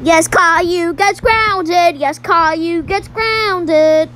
Yes, Caillou gets grounded. Yes, Caillou gets grounded.